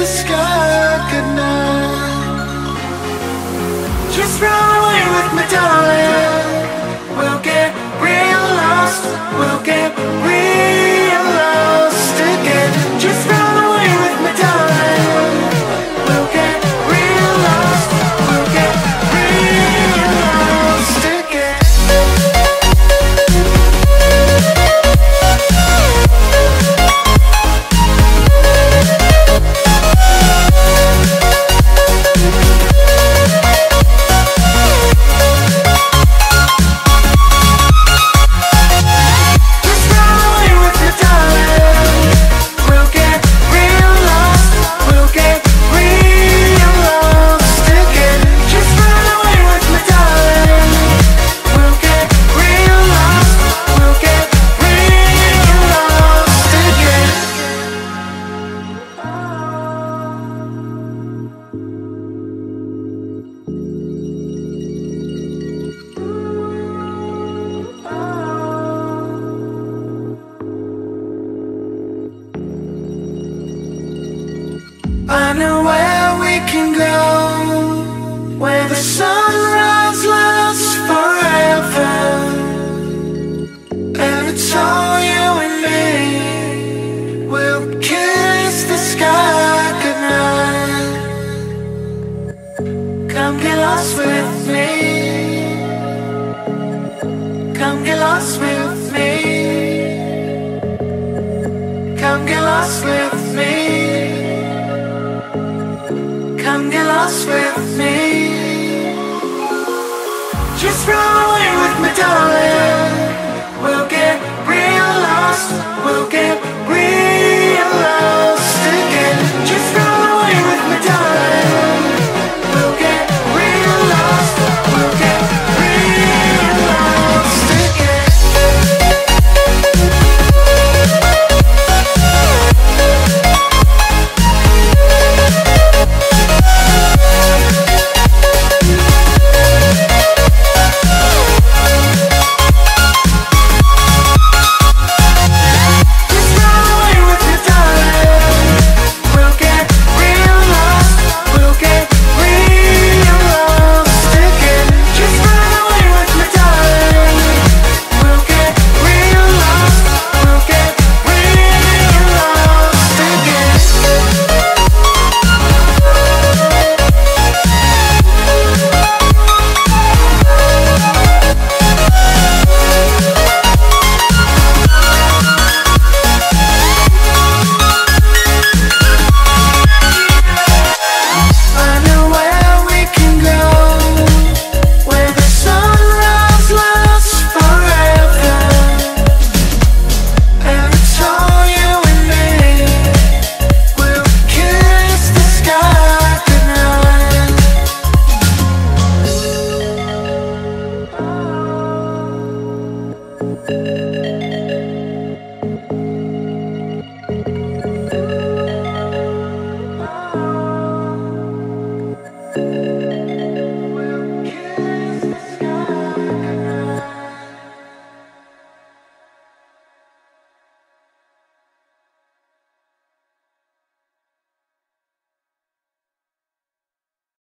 the sky I know where we can go, where the sunrise lasts forever, and it's all you and me. We'll kiss the sky goodnight. Come get lost with me. Come get lost with me. Come get lost with me. Come get lost with me. Just run away.